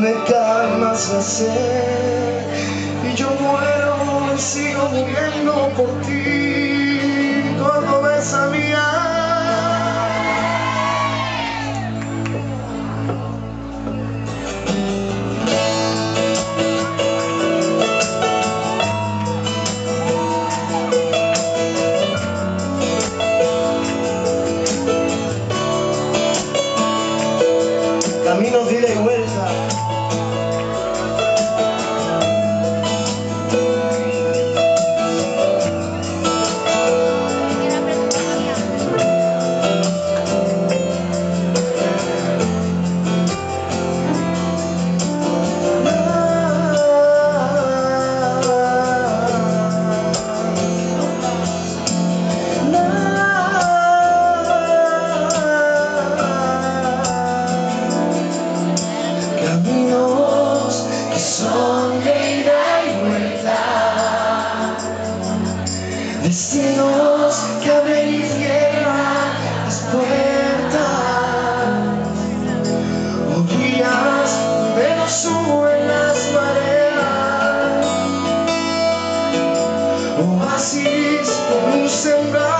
me calmas la sed y yo muero, y sigo muriendo por ti. seu braço.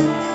Música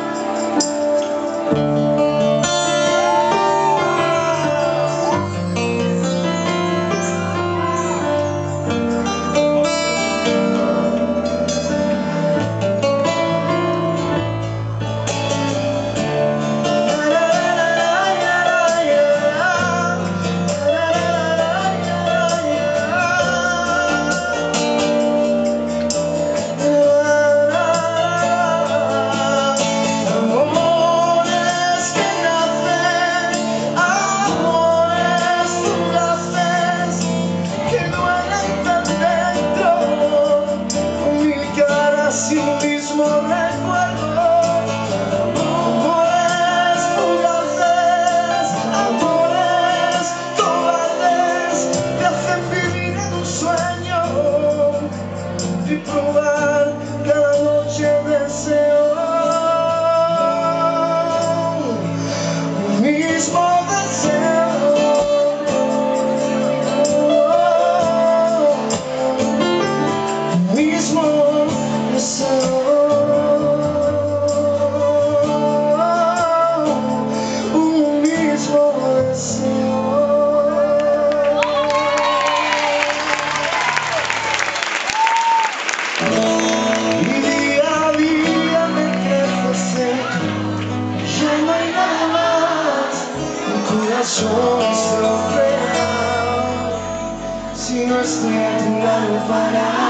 corazón es lo si no está tu lado para